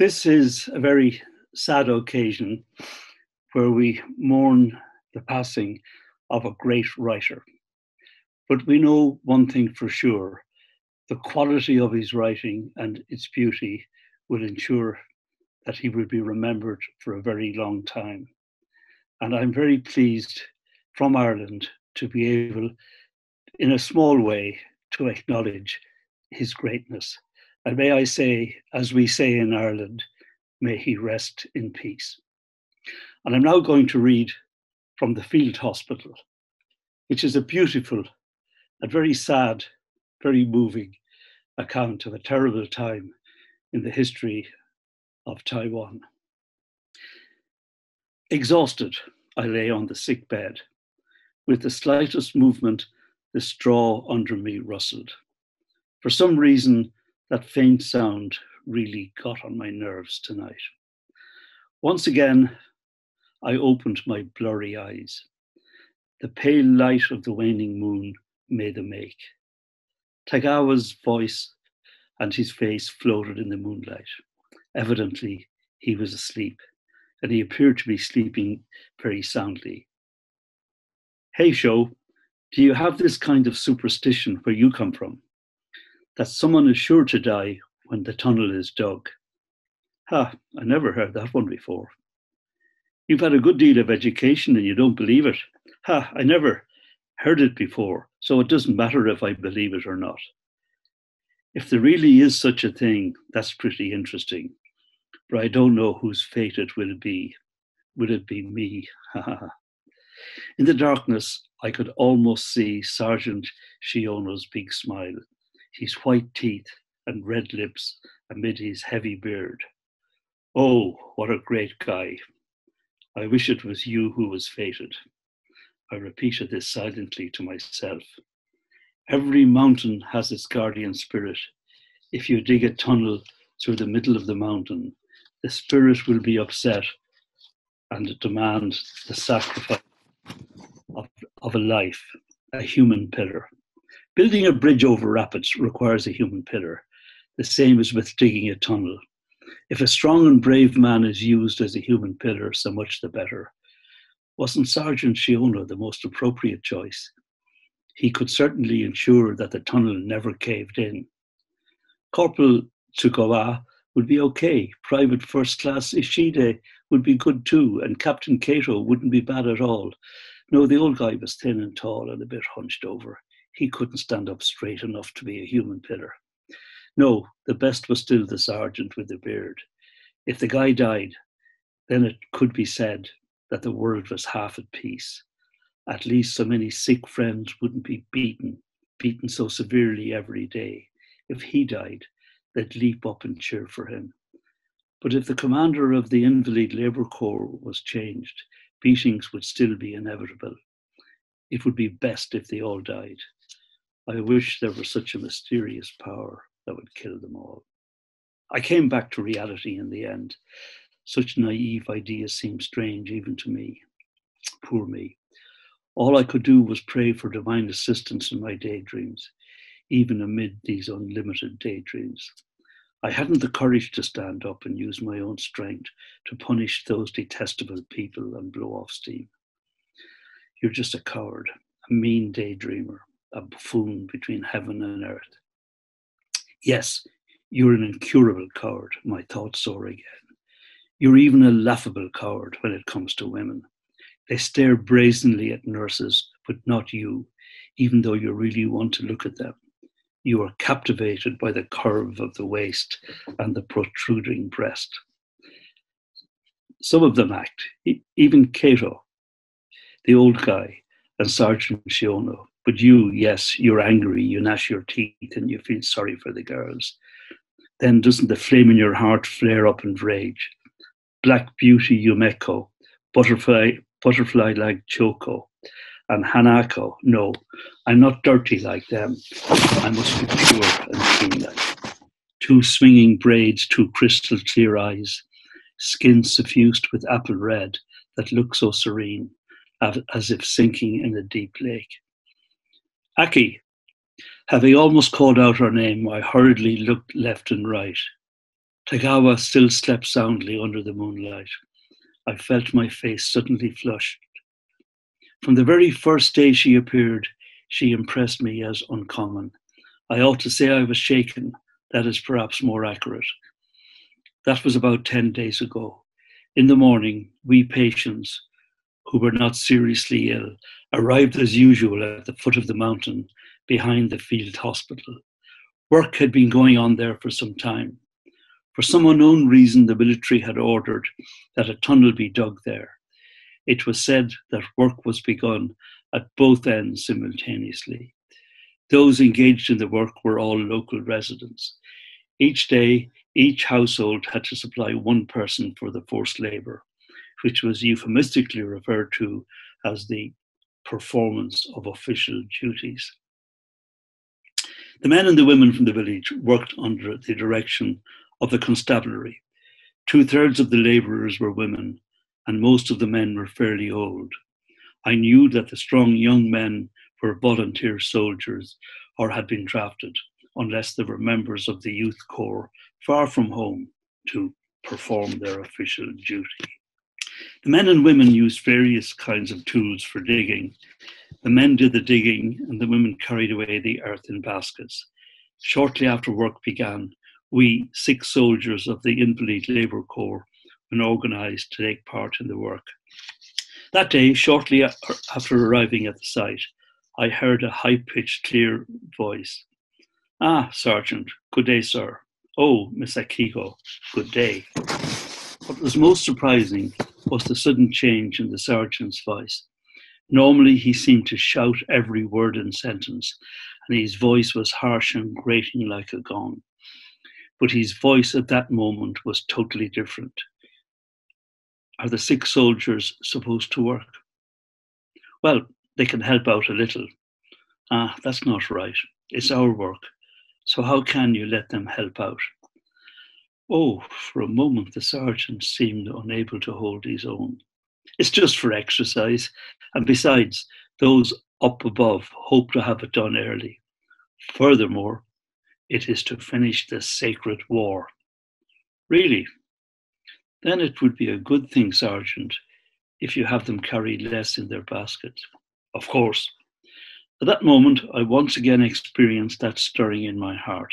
This is a very sad occasion where we mourn the passing of a great writer. But we know one thing for sure the quality of his writing and its beauty will ensure that he will be remembered for a very long time. And I'm very pleased from Ireland to be able, in a small way, to acknowledge his greatness. And may I say, as we say in Ireland, may he rest in peace. And I'm now going to read from the Field Hospital, which is a beautiful and very sad, very moving account of a terrible time in the history of Taiwan. Exhausted, I lay on the sick bed. With the slightest movement, the straw under me rustled. For some reason, that faint sound really got on my nerves tonight. Once again, I opened my blurry eyes. The pale light of the waning moon made them ache. Tagawa's voice and his face floated in the moonlight. Evidently, he was asleep, and he appeared to be sleeping very soundly. Hey, Show, do you have this kind of superstition where you come from? That someone is sure to die when the tunnel is dug. Ha, I never heard that one before. You've had a good deal of education and you don't believe it. Ha, I never heard it before, so it doesn't matter if I believe it or not. If there really is such a thing, that's pretty interesting. But I don't know whose fate it will be. Will it be me? Ha ha. In the darkness, I could almost see Sergeant Shiono's big smile his white teeth and red lips amid his heavy beard. Oh, what a great guy. I wish it was you who was fated. I repeated this silently to myself. Every mountain has its guardian spirit. If you dig a tunnel through the middle of the mountain, the spirit will be upset and demand the sacrifice of, of a life, a human pillar. Building a bridge over rapids requires a human pillar. The same is with digging a tunnel. If a strong and brave man is used as a human pillar, so much the better. Wasn't Sergeant Shiono the most appropriate choice? He could certainly ensure that the tunnel never caved in. Corporal Tsukawa would be okay. Private First Class Ishide would be good too, and Captain Kato wouldn't be bad at all. No, the old guy was thin and tall and a bit hunched over he couldn't stand up straight enough to be a human pillar. No, the best was still the sergeant with the beard. If the guy died, then it could be said that the world was half at peace. At least so many sick friends wouldn't be beaten, beaten so severely every day. If he died, they'd leap up and cheer for him. But if the commander of the Invalid Labour Corps was changed, beatings would still be inevitable. It would be best if they all died. I wish there were such a mysterious power that would kill them all. I came back to reality in the end. Such naive ideas seemed strange even to me. Poor me. All I could do was pray for divine assistance in my daydreams, even amid these unlimited daydreams. I hadn't the courage to stand up and use my own strength to punish those detestable people and blow off steam. You're just a coward, a mean daydreamer, a buffoon between heaven and earth. Yes, you're an incurable coward, my thoughts soar again. You're even a laughable coward when it comes to women. They stare brazenly at nurses, but not you, even though you really want to look at them. You are captivated by the curve of the waist and the protruding breast. Some of them act, even Kato, the old guy, and Sergeant Shiono, but you, yes, you're angry, you gnash your teeth, and you feel sorry for the girls. Then doesn't the flame in your heart flare up and rage? Black Beauty Yumiko, Butterfly, Butterfly like Choco, and Hanako. No, I'm not dirty like them. I must be pure and clean like. Two swinging braids, two crystal clear eyes, skin suffused with apple red that look so serene, as if sinking in a deep lake. Aki. Having almost called out her name, I hurriedly looked left and right. Tagawa still slept soundly under the moonlight. I felt my face suddenly flushed. From the very first day she appeared, she impressed me as uncommon. I ought to say I was shaken. That is perhaps more accurate. That was about 10 days ago. In the morning, we patients, who were not seriously ill, arrived as usual at the foot of the mountain behind the field hospital. Work had been going on there for some time. For some unknown reason, the military had ordered that a tunnel be dug there. It was said that work was begun at both ends simultaneously. Those engaged in the work were all local residents. Each day, each household had to supply one person for the forced labour, which was euphemistically referred to as the performance of official duties. The men and the women from the village worked under the direction of the constabulary. Two thirds of the labourers were women, and most of the men were fairly old. I knew that the strong young men were volunteer soldiers or had been drafted, unless they were members of the youth corps far from home to perform their official duty. The men and women used various kinds of tools for digging. The men did the digging, and the women carried away the earth in baskets. Shortly after work began, we, six soldiers of the Invalid Labour Corps, were organised to take part in the work. That day, shortly after arriving at the site, I heard a high pitched, clear voice. Ah, Sergeant, good day, sir. Oh, Miss Akiko, good day. What was most surprising was the sudden change in the sergeant's voice. Normally, he seemed to shout every word and sentence, and his voice was harsh and grating like a gong but his voice at that moment was totally different. Are the sick soldiers supposed to work? Well, they can help out a little. Ah, that's not right. It's our work. So how can you let them help out? Oh, for a moment the sergeant seemed unable to hold his own. It's just for exercise. And besides, those up above hope to have it done early. Furthermore, it is to finish the sacred war. Really? Then it would be a good thing, Sergeant, if you have them carry less in their baskets. Of course. At that moment, I once again experienced that stirring in my heart.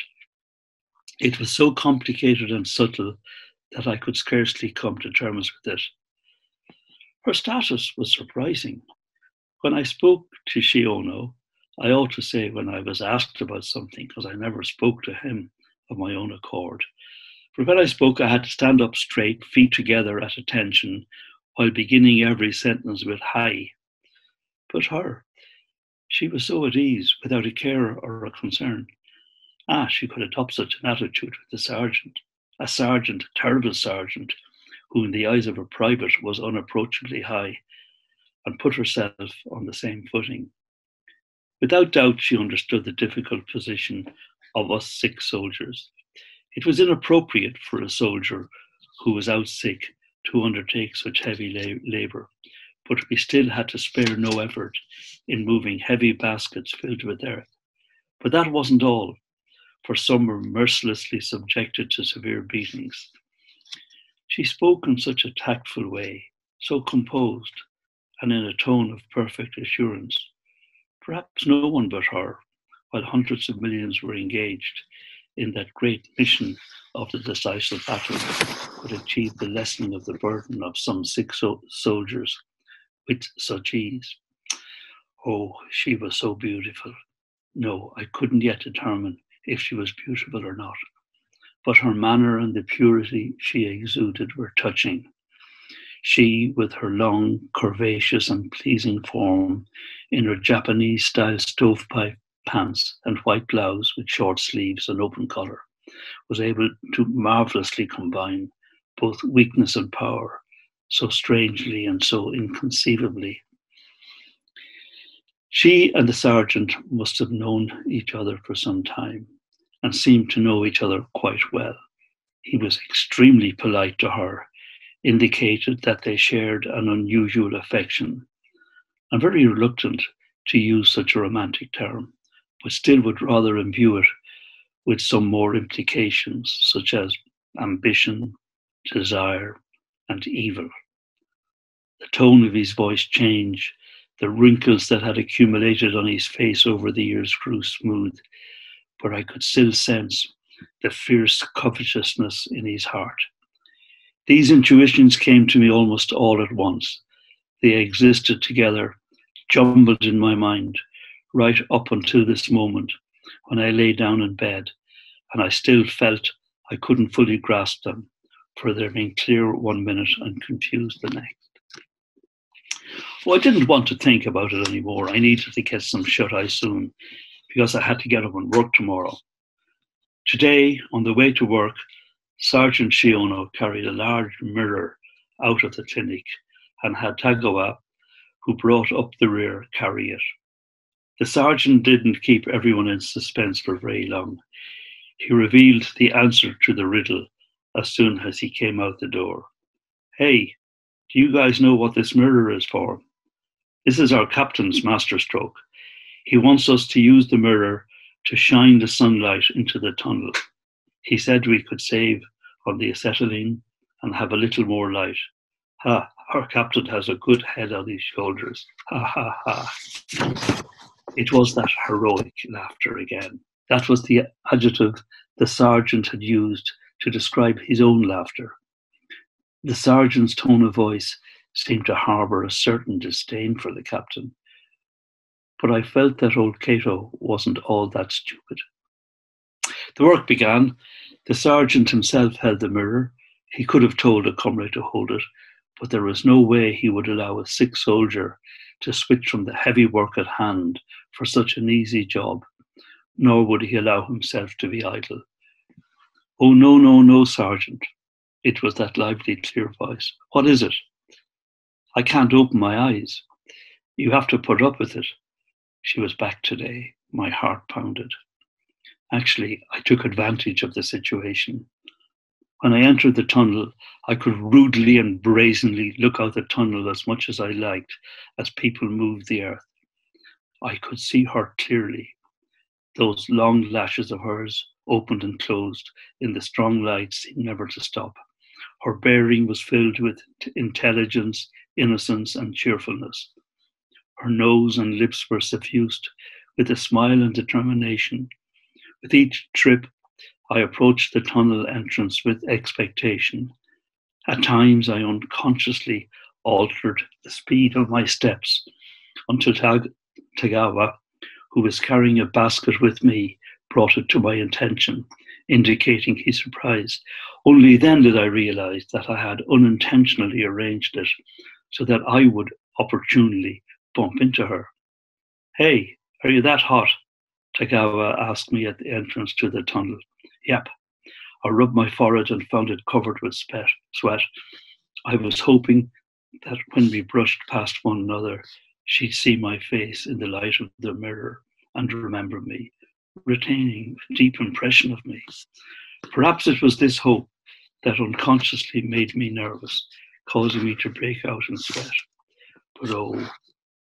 It was so complicated and subtle that I could scarcely come to terms with it. Her status was surprising. When I spoke to Shiono, I ought to say when I was asked about something, because I never spoke to him of my own accord. For when I spoke, I had to stand up straight, feet together at attention, while beginning every sentence with hi. But her, she was so at ease, without a care or a concern. Ah, she could adopt such an attitude with the sergeant, a sergeant, a terrible sergeant, who in the eyes of a private was unapproachably high, and put herself on the same footing. Without doubt, she understood the difficult position of us sick soldiers. It was inappropriate for a soldier who was out sick to undertake such heavy la- labour, but we still had to spare no effort in moving heavy baskets filled with earth. But that wasn't all, for some were mercilessly subjected to severe beatings. She spoke in such a tactful way, so composed, and in a tone of perfect assurance perhaps no one but her, while hundreds of millions were engaged in that great mission of the decisive battle, could achieve the lessening of the burden of some sick so- soldiers with such ease. Oh, she was so beautiful. No, I couldn't yet determine if she was beautiful or not. But her manner and the purity she exuded were touching. She, with her long, curvaceous, and pleasing form, in her Japanese style stovepipe pants and white blouse with short sleeves and open collar, was able to marvelously combine both weakness and power so strangely and so inconceivably. She and the sergeant must have known each other for some time and seemed to know each other quite well. He was extremely polite to her, indicated that they shared an unusual affection, I'm very reluctant to use such a romantic term, but still would rather imbue it with some more implications, such as ambition, desire, and evil. The tone of his voice changed. The wrinkles that had accumulated on his face over the years grew smooth, but I could still sense the fierce covetousness in his heart. These intuitions came to me almost all at once. They existed together, jumbled in my mind, right up until this moment when I lay down in bed, and I still felt I couldn't fully grasp them, for they're being clear one minute and confused the next. Well, I didn't want to think about it anymore. I needed to get some shut eye soon because I had to get up and work tomorrow. Today, on the way to work, Sergeant Shiono carried a large mirror out of the clinic and had Tagawa, who brought up the rear, carry it. The sergeant didn't keep everyone in suspense for very long. He revealed the answer to the riddle as soon as he came out the door. Hey, do you guys know what this mirror is for? This is our captain's masterstroke. He wants us to use the mirror to shine the sunlight into the tunnel. He said we could save on the acetylene and have a little more light. Ha, our captain has a good head on his shoulders. Ha ha ha. It was that heroic laughter again. That was the adjective the sergeant had used to describe his own laughter. The sergeant's tone of voice seemed to harbour a certain disdain for the captain. But I felt that old Kato wasn't all that stupid. The work began. The sergeant himself held the mirror. He could have told a comrade to hold it, but there was no way he would allow a sick soldier to switch from the heavy work at hand for such an easy job, nor would he allow himself to be idle. Oh, no, no, no, Sergeant. It was that lively, clear voice. What is it? I can't open my eyes. You have to put up with it. She was back today. My heart pounded. Actually, I took advantage of the situation. When I entered the tunnel, I could rudely and brazenly look out the tunnel as much as I liked as people moved the earth. I could see her clearly. Those long lashes of hers opened and closed in the strong light seemed never to stop. Her bearing was filled with intelligence, innocence, and cheerfulness. Her nose and lips were suffused with a smile and determination. With each trip, I approached the tunnel entrance with expectation. At times, I unconsciously altered the speed of my steps until Tag- Tagawa, who was carrying a basket with me, brought it to my attention, indicating his surprise. Only then did I realize that I had unintentionally arranged it so that I would opportunely bump into her. Hey, are you that hot? Tagawa asked me at the entrance to the tunnel. Yep. I rubbed my forehead and found it covered with sweat. I was hoping that when we brushed past one another, she'd see my face in the light of the mirror and remember me, retaining a deep impression of me. Perhaps it was this hope that unconsciously made me nervous, causing me to break out in sweat. But oh,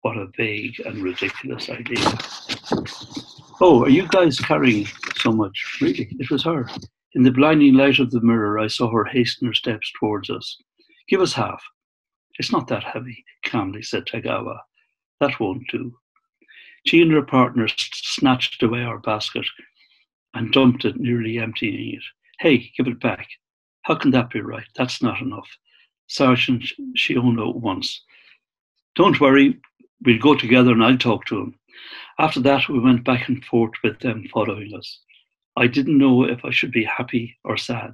what a vague and ridiculous idea. Oh, are you guys carrying so much? Really? It was her. In the blinding light of the mirror, I saw her hasten her steps towards us. Give us half. It's not that heavy, calmly said Tagawa. That won't do. She and her partner snatched away our basket and dumped it, nearly emptying it. Hey, give it back. How can that be right? That's not enough. Sergeant Shiono once. Don't worry, we'll go together and I'd talk to him. After that, we went back and forth with them following us. I didn't know if I should be happy or sad.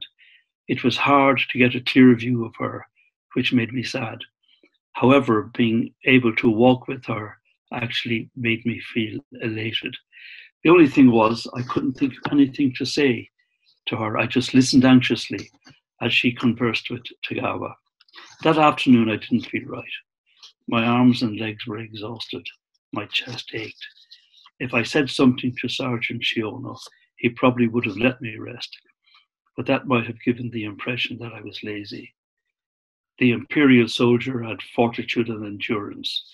It was hard to get a clear view of her, which made me sad. However, being able to walk with her actually made me feel elated. The only thing was, I couldn't think of anything to say to her. I just listened anxiously as she conversed with Tagawa. That afternoon, I didn't feel right. My arms and legs were exhausted. My chest ached. If I said something to Sergeant Shiono, he probably would have let me rest, but that might have given the impression that I was lazy. The imperial soldier had fortitude and endurance,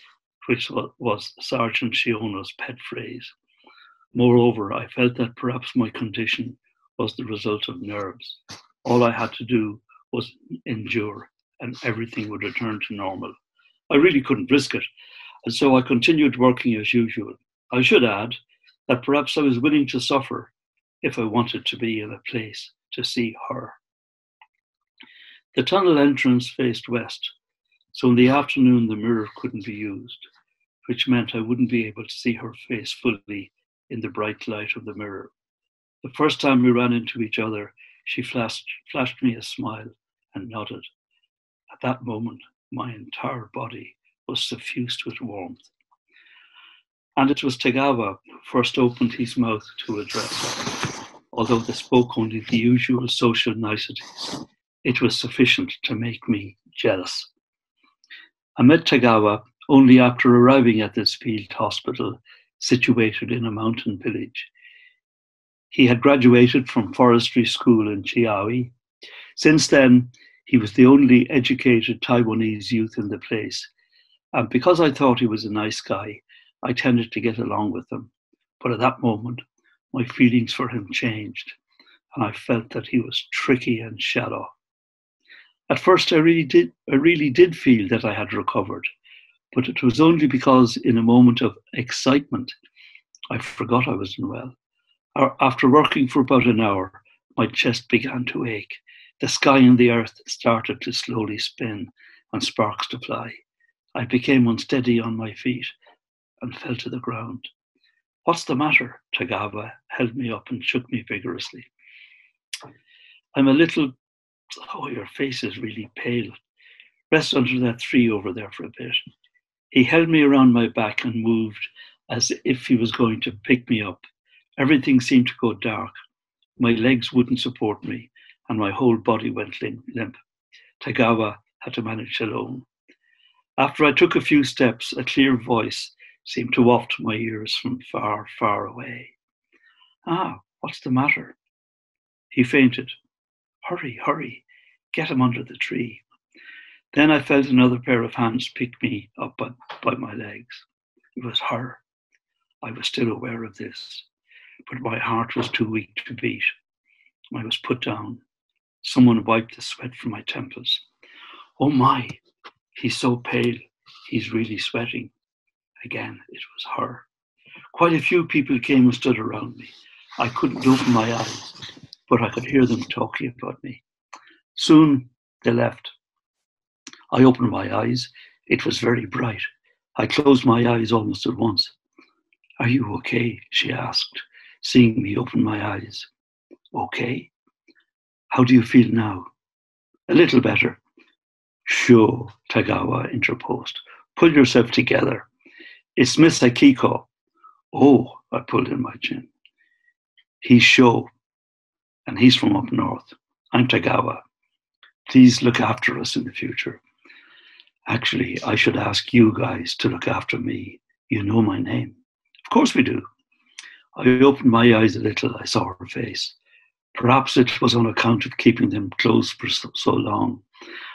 which was Sergeant Shiono's pet phrase. Moreover, I felt that perhaps my condition was the result of nerves. all I had to do was endure and everything would return to normal. I really couldn't risk it. And so I continued working as usual. I should add that perhaps I was willing to suffer if I wanted to be in a place to see her. The tunnel entrance faced west, so in the afternoon the mirror couldn't be used, which meant I wouldn't be able to see her face fully in the bright light of the mirror. The first time we ran into each other, she flashed, flashed me a smile and nodded. At that moment, my entire body was suffused with warmth. And it was Tagawa who first opened his mouth to address her. Although they spoke only the usual social niceties, it was sufficient to make me jealous. I met Tagawa only after arriving at this field hospital situated in a mountain village. He had graduated from forestry school in Chiayi. Since then, he was the only educated Taiwanese youth in the place. And because I thought he was a nice guy, I tended to get along with him. But at that moment, my feelings for him changed, and I felt that he was tricky and shallow. At first, I really did, I really did feel that I had recovered, but it was only because, in a moment of excitement, I forgot I was unwell. After working for about an hour, my chest began to ache. The sky and the earth started to slowly spin and sparks to fly. I became unsteady on my feet and fell to the ground. What's the matter? Tagawa held me up and shook me vigorously. I'm a little. Oh, your face is really pale. Rest under that tree over there for a bit. He held me around my back and moved as if he was going to pick me up. Everything seemed to go dark. My legs wouldn't support me, and my whole body went limp. Tagawa had to manage alone. After I took a few steps, a clear voice seemed to waft to my ears from far, far away. Ah, what's the matter? He fainted. Hurry, hurry, get him under the tree. Then I felt another pair of hands pick me up by, by my legs. It was her. I was still aware of this, but my heart was too weak to beat. I was put down. Someone wiped the sweat from my temples. Oh my, he's so pale. He's really sweating. Again, it was her. Quite a few people came and stood around me. I couldn't open my eyes, but I could hear them talking about me. Soon they left. I opened my eyes. It was very bright. I closed my eyes almost at once. Are you okay? she asked, seeing me open my eyes. Okay. How do you feel now? A little better. Sure, Tagawa interposed. Pull yourself together. It's Miss Akiko. Oh, I pulled in my chin. He's Sho, and he's from up north. I'm Tagawa. Please look after us in the future. Actually, I should ask you guys to look after me. You know my name. Of course we do. I opened my eyes a little. I saw her face. Perhaps it was on account of keeping them closed for so, long.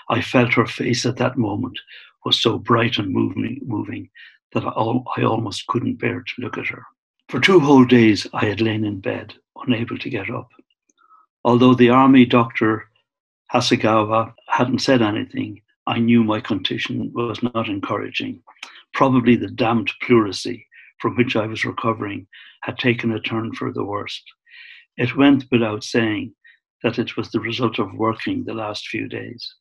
I felt her face at that moment was so bright and moving, moving that I, I almost couldn't bear to look at her. For two whole days, I had lain in bed, unable to get up. Although the army doctor Hasegawa hadn't said anything, I knew my condition was not encouraging. Probably the damned pleurisy from which I was recovering had taken a turn for the worst. It went without saying that it was the result of working the last few days.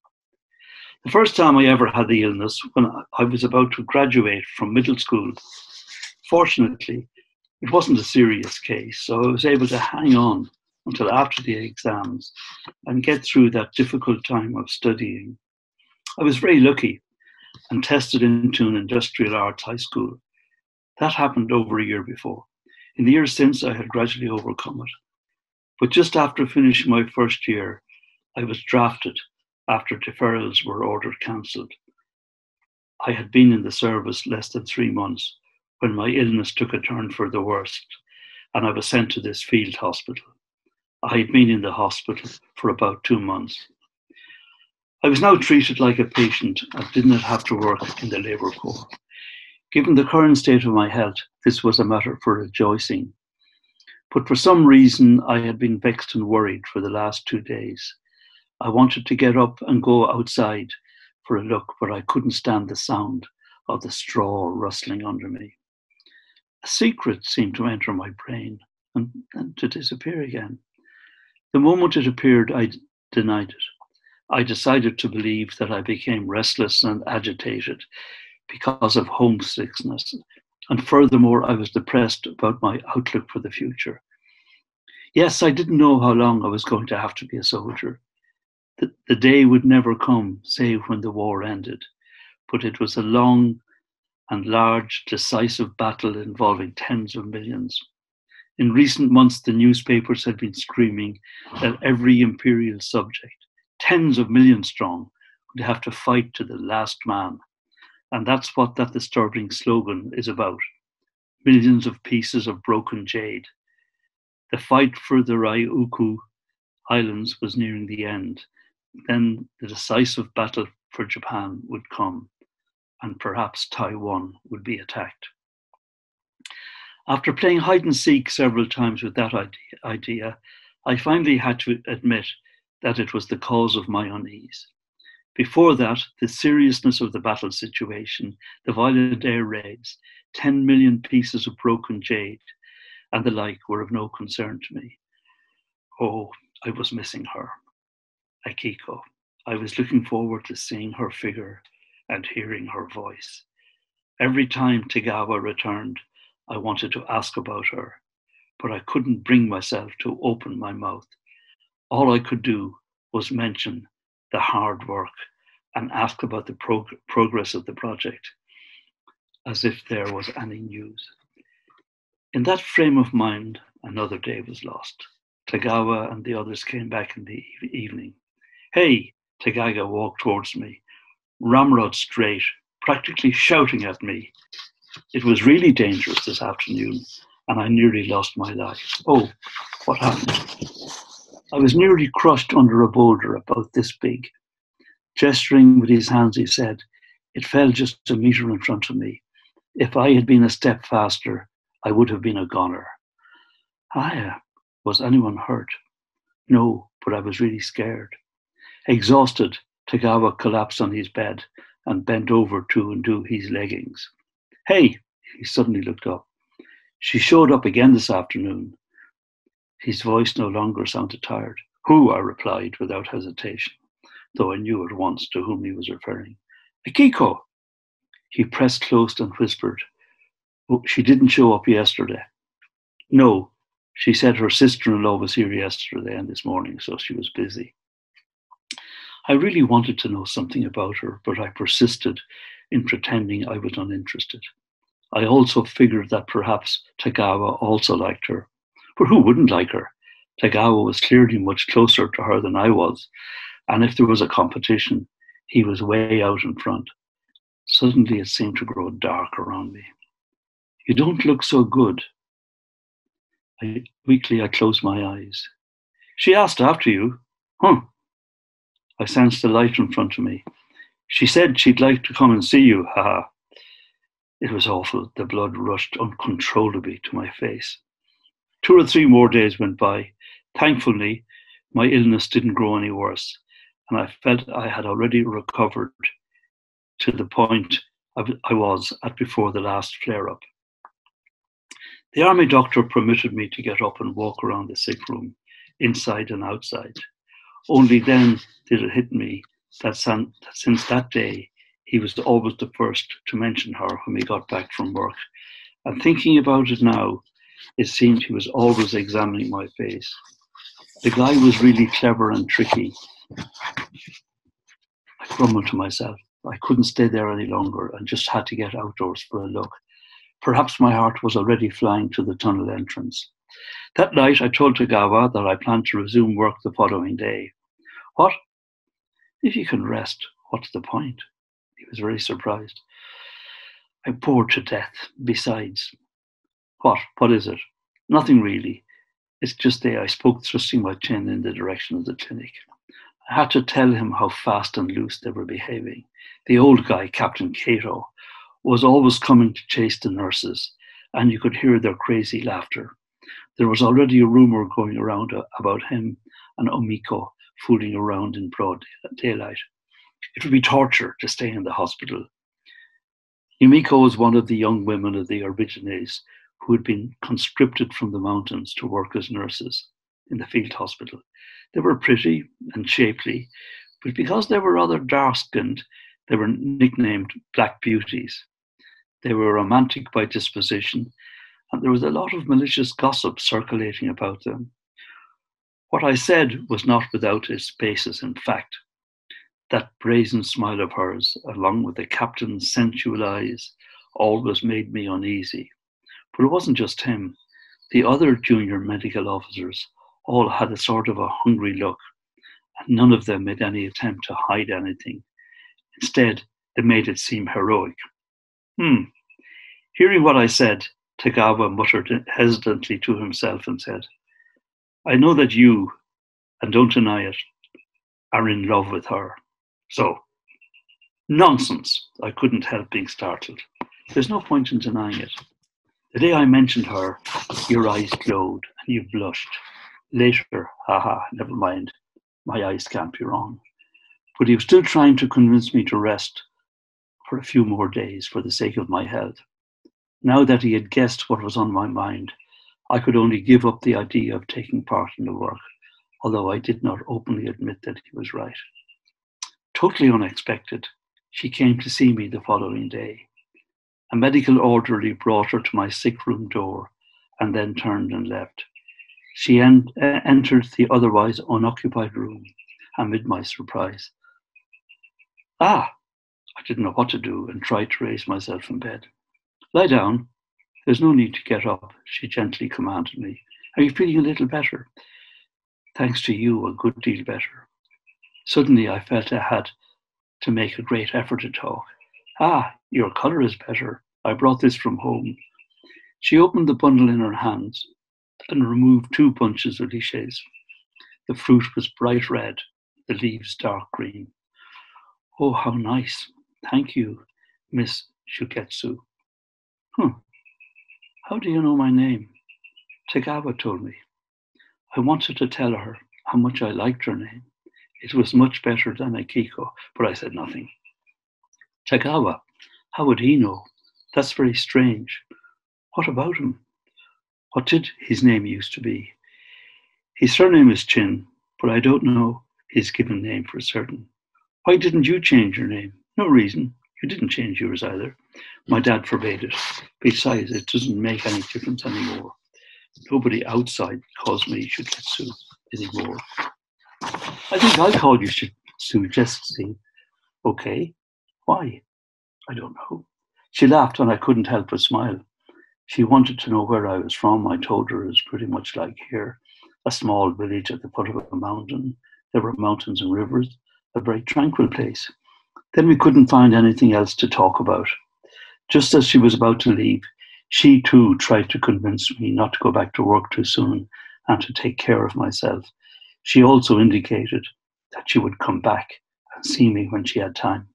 The first time I ever had the illness, when I was about to graduate from middle school, fortunately, it wasn't a serious case, so I was able to hang on until after the exams and get through that difficult time of studying. I was very lucky and tested into an industrial arts high school. That happened over a year before. In the years since, I had gradually overcome it. But just after finishing my first year, I was drafted after deferrals were ordered cancelled. I had been in the service less than three months when my illness took a turn for the worst, and I was sent to this field hospital. I had been in the hospital for about two months. I was now treated like a patient and did not have to work in the labour corps. Given the current state of my health, this was a matter for rejoicing. But for some reason, I had been vexed and worried for the last two days. I wanted to get up and go outside for a look, but I couldn't stand the sound of the straw rustling under me. A secret seemed to enter my brain and, and to disappear again. The moment it appeared, I denied it. I decided to believe that I became restless and agitated because of homesickness. And furthermore, I was depressed about my outlook for the future. Yes, I didn't know how long I was going to have to be a soldier. The, the day would never come, save when the war ended. But it was a long and large, decisive battle involving tens of millions. In recent months, the newspapers had been screaming that every imperial subject, tens of millions strong, would have to fight to the last man. And that's what that disturbing slogan is about millions of pieces of broken jade. The fight for the Ryukyu Islands was nearing the end. Then the decisive battle for Japan would come, and perhaps Taiwan would be attacked. After playing hide and seek several times with that idea, I finally had to admit that it was the cause of my unease. Before that, the seriousness of the battle situation, the violent air raids, 10 million pieces of broken jade, and the like were of no concern to me. Oh, I was missing her. Akiko. I was looking forward to seeing her figure and hearing her voice. Every time Tagawa returned, I wanted to ask about her, but I couldn't bring myself to open my mouth. All I could do was mention the hard work and ask about the prog- progress of the project, as if there was any news. In that frame of mind, another day was lost. Tagawa and the others came back in the evening. Hey, Tagawa walked towards me, ramrod straight, practically shouting at me. It was really dangerous this afternoon, and I nearly lost my life. Oh, what happened? I was nearly crushed under a boulder about this big. Gesturing with his hands, he said, It fell just a meter in front of me. If I had been a step faster, I would have been a goner. Aya, uh, was anyone hurt? No, but I was really scared. Exhausted, Tagawa collapsed on his bed and bent over to undo his leggings. Hey, he suddenly looked up. She showed up again this afternoon. His voice no longer sounded tired. Who? I replied without hesitation, though I knew at once to whom he was referring. Akiko! He pressed close and whispered, oh, She didn't show up yesterday. No, she said her sister in law was here yesterday and this morning, so she was busy. I really wanted to know something about her, but I persisted in pretending I was uninterested. I also figured that perhaps Tagawa also liked her. But who wouldn't like her? Tagawa was clearly much closer to her than I was, and if there was a competition, he was way out in front. Suddenly it seemed to grow dark around me. You don't look so good. I, weakly, I closed my eyes. She asked after you. Huh. I sensed the light in front of me. She said she'd like to come and see you, haha. It was awful. The blood rushed uncontrollably to my face. Two or three more days went by. Thankfully, my illness didn't grow any worse, and I felt I had already recovered to the point I was at before the last flare up. The army doctor permitted me to get up and walk around the sick room, inside and outside. Only then did it hit me that since that day, he was always the first to mention her when we got back from work. And thinking about it now, it seemed he was always examining my face. The guy was really clever and tricky. I grumbled to myself. I couldn't stay there any longer and just had to get outdoors for a look. Perhaps my heart was already flying to the tunnel entrance. That night, I told Tagawa that I planned to resume work the following day. What? If you can rest, what's the point? He was very surprised. I'm bored to death. Besides, what? What is it? Nothing really. It's just there. I spoke, thrusting my chin in the direction of the clinic. I had to tell him how fast and loose they were behaving. The old guy, Captain Kato, was always coming to chase the nurses, and you could hear their crazy laughter. There was already a rumor going around uh, about him and Yumiko fooling around in broad daylight. It would be torture to stay in the hospital. Yumiko was one of the young women of the Aborigines who had been conscripted from the mountains to work as nurses in the field hospital. They were pretty and shapely, but because they were rather dark skinned, they were nicknamed Black Beauties. They were romantic by disposition, and there was a lot of malicious gossip circulating about them. What I said was not without its basis in fact. That brazen smile of hers, along with the captain's sensual eyes, always made me uneasy. But it wasn't just him. The other junior medical officers all had a sort of a hungry look, and none of them made any attempt to hide anything. Instead, they made it seem heroic. Hmm. Hearing what I said, Tagawa muttered hesitantly to himself and said, I know that you, and don't deny it, are in love with her. So, nonsense. I couldn't help being startled. There's no point in denying it. The day I mentioned her, your eyes glowed and you blushed. Later, haha, never mind. My eyes can't be wrong. But he was still trying to convince me to rest for a few more days for the sake of my health. Now that he had guessed what was on my mind, I could only give up the idea of taking part in the work, although I did not openly admit that he was right. Totally unexpected, she came to see me the following day. A medical orderly brought her to my sick room door and then turned and left. She en- entered the otherwise unoccupied room amid my surprise. Ah, I didn't know what to do and tried to raise myself in bed. Lie down. There's no need to get up, she gently commanded me. Are you feeling a little better? Thanks to you, a good deal better. Suddenly I felt I had to make a great effort to talk. Ah, your colour is better. I brought this from home. She opened the bundle in her hands and removed two bunches of lychees. The fruit was bright red, the leaves dark green. Oh, how nice. Thank you, Miss Shuketsu. Huh. How do you know my name? Tagawa told me. I wanted to tell her how much I liked her name. It was much better than Akiko, but I said nothing. Tagawa, how would he know? That's very strange. What about him? What did his name used to be? His surname is Chin, but I don't know his given name for certain. Why didn't you change your name? No reason. You didn't change yours either. My dad forbade it. Besides, it doesn't make any difference anymore. Nobody outside calls me Shuketsu anymore. I think I called call you Shuketsu. Just to see. Okay. Why? I don't know. She laughed and I couldn't help but smile. She wanted to know where I was from. I told her it was pretty much like here, a small village at the foot of a mountain. There were mountains and rivers, a very tranquil place. Then we couldn't find anything else to talk about. Just as she was about to leave, she too tried to convince me not to go back to work too soon and to take care of myself. She also indicated that she would come back and see me when she had time.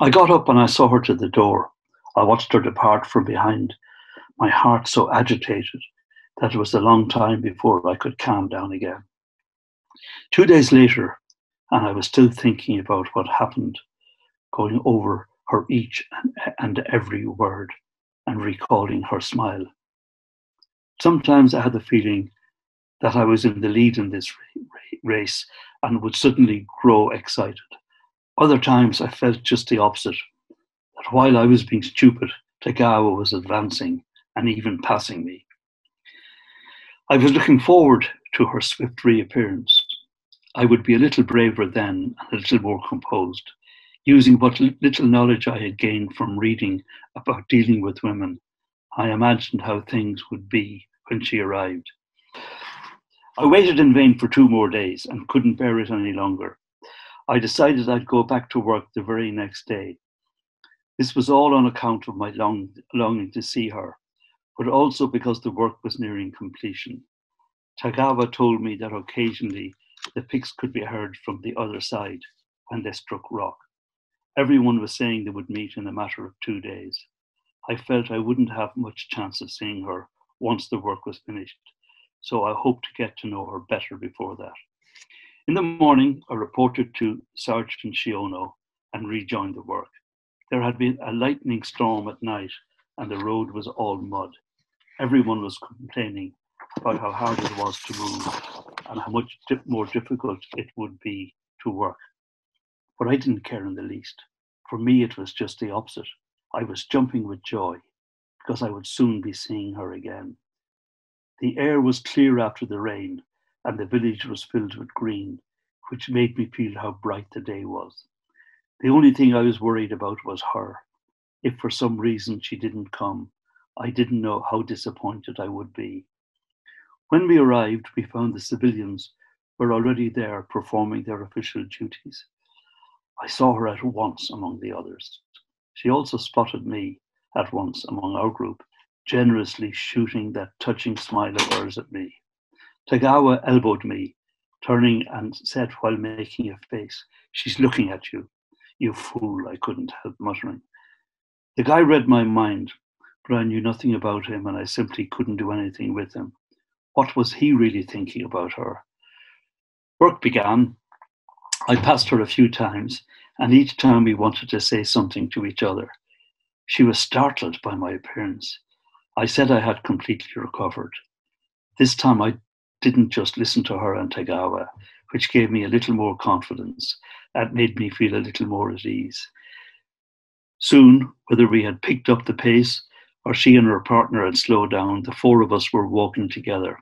I got up and I saw her to the door. I watched her depart from behind, my heart so agitated that it was a long time before I could calm down again. Two days later, and I was still thinking about what happened, going over her each and every word and recalling her smile. Sometimes I had the feeling that I was in the lead in this race and would suddenly grow excited. Other times I felt just the opposite, that while I was being stupid, Tagawa was advancing and even passing me. I was looking forward to her swift reappearance. I would be a little braver then and a little more composed using what little knowledge I had gained from reading about dealing with women, I imagined how things would be when she arrived. I waited in vain for two more days and couldn't bear it any longer. I decided I'd go back to work the very next day. This was all on account of my long, longing to see her, but also because the work was nearing completion. Tagawa told me that occasionally the picks could be heard from the other side when they struck rock. Everyone was saying they would meet in a matter of two days. I felt I wouldn't have much chance of seeing her once the work was finished, so I hoped to get to know her better before that. In the morning, I reported to Sergeant Shiono and rejoined the work. There had been a lightning storm at night and the road was all mud. Everyone was complaining about how hard it was to move and how much more difficult it would be to work. But I didn't care in the least. For me, it was just the opposite. I was jumping with joy because I would soon be seeing her again. The air was clear after the rain, and the village was filled with green, which made me feel how bright the day was. The only thing I was worried about was her. If for some reason she didn't come, I didn't know how disappointed I would be. When we arrived, we found the civilians were already there performing their official duties. I saw her at once among the others. She also spotted me at once among our group, generously shooting that touching smile of hers at me. Tagawa elbowed me, turning and said while making a face, She's looking at you. You fool, I couldn't help muttering. The guy read my mind, but I knew nothing about him and I simply couldn't do anything with him. What was he really thinking about her? Work began. I passed her a few times, and each time we wanted to say something to each other. She was startled by my appearance. I said I had completely recovered. This time I didn't just listen to her and Tagawa, which gave me a little more confidence that made me feel a little more at ease. Soon, whether we had picked up the pace or she and her partner had slowed down, the four of us were walking together.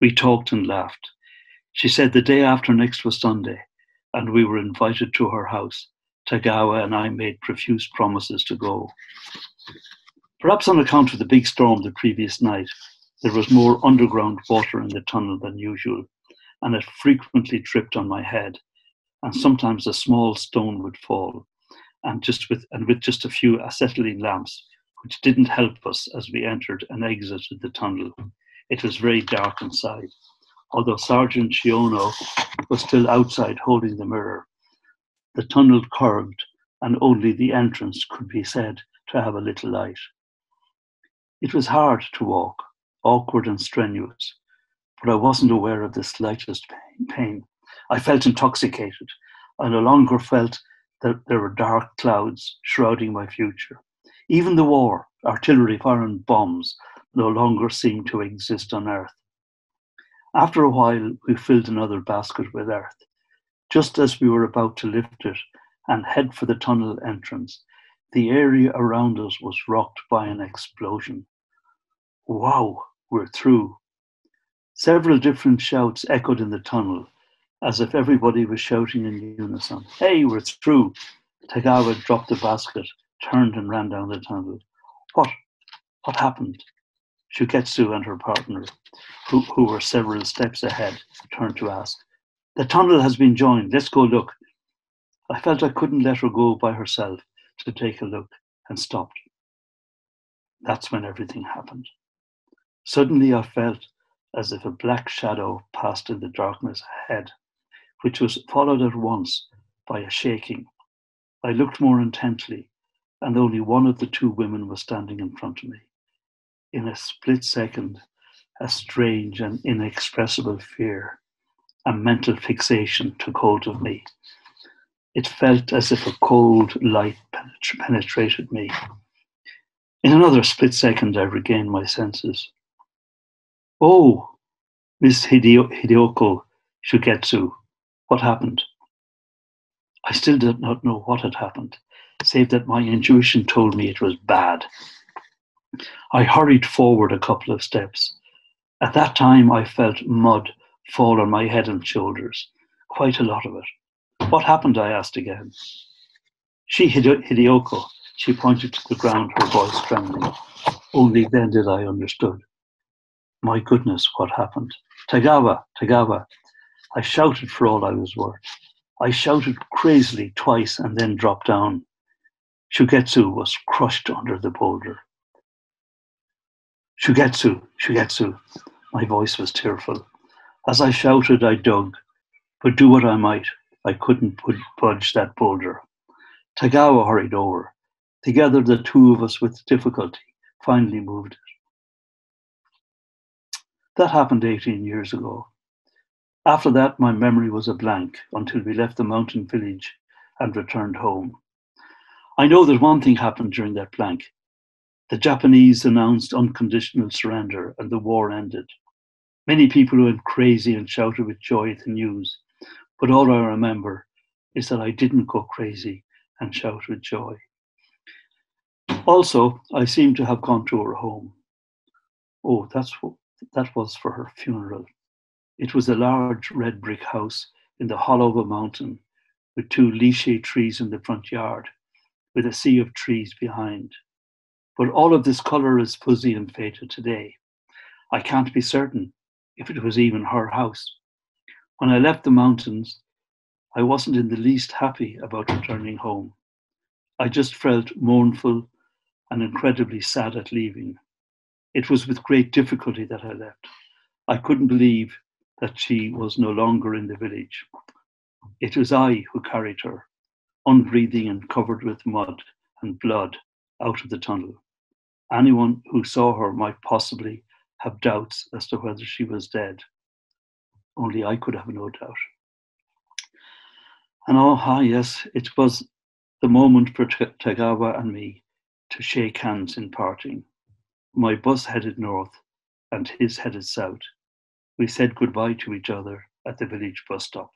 We talked and laughed. She said the day after next was Sunday, and we were invited to her house. Tagawa and I made profuse promises to go. Perhaps on account of the big storm the previous night, there was more underground water in the tunnel than usual, and it frequently dripped on my head, and sometimes a small stone would fall, and just with and with just a few acetylene lamps, which didn't help us as we entered and exited the tunnel. It was very dark inside. Although Sergeant Shiono was still outside holding the mirror, the tunnel curved, and only the entrance could be said to have a little light. It was hard to walk, awkward and strenuous, but I wasn't aware of the slightest pain. I felt intoxicated. I no longer felt that there were dark clouds shrouding my future. Even the war, artillery fire, and bombs no longer seemed to exist on Earth. After a while, we filled another basket with earth. Just as we were about to lift it and head for the tunnel entrance, the area around us was rocked by an explosion. Wow, we're through. Several different shouts echoed in the tunnel, as if everybody was shouting in unison. Hey, we're through. Tagawa dropped the basket, turned and ran down the tunnel. What? What happened? Shugetsu and her partner, who, who were several steps ahead, turned to ask. The tunnel has been joined. Let's go look. I felt I couldn't let her go by herself to take a look and stopped. That's when everything happened. Suddenly I felt as if a black shadow passed in the darkness ahead, which was followed at once by a shaking. I looked more intently, and only one of the two women was standing in front of me. In a split second, a strange and inexpressible fear, a mental fixation took hold of me. It felt as if a cold light penetrated me. In another split second, I regained my senses. Oh, Miss Hideo- Hideoko Shugetsu, what happened? I still did not know what had happened, save that my intuition told me it was bad. I hurried forward a couple of steps. At that time, I felt mud fall on my head and shoulders, quite a lot of it. What happened? I asked again. She, Hideoko, she pointed to the ground, her voice trembling. Only then did I understood. My goodness, what happened? Tagawa, Tagawa. I shouted for all I was worth. I shouted crazily twice and then dropped down. Shugetsu was crushed under the boulder. Shugetsu, Shugetsu. My voice was tearful. As I shouted, I dug, but do what I might, I couldn't budge that boulder. Tagawa hurried over. Together, the two of us, with difficulty, finally moved. That happened 18 years ago. After that, my memory was a blank until we left the mountain village and returned home. I know that one thing happened during that blank. The Japanese announced unconditional surrender and the war ended. Many people went crazy and shouted with joy at the news, but all I remember is that I didn't go crazy and shout with joy. Also, I seem to have gone to her home. Oh, that's that was for her funeral. It was a large red brick house in the hollow of a mountain with two lychee trees in the front yard, with a sea of trees behind. But all of this colour is fuzzy and faded today. I can't be certain if it was even her house. When I left the mountains, I wasn't in the least happy about returning home. I just felt mournful and incredibly sad at leaving. It was with great difficulty that I left. I couldn't believe that she was no longer in the village. It was I who carried her, unbreathing and covered with mud and blood, out of the tunnel. Anyone who saw her might possibly have doubts as to whether she was dead. Only I could have no doubt. And oh, ah, yes, it was the moment for Tagawa and me to shake hands in parting. My bus headed north and his headed south. We said goodbye to each other at the village bus stop.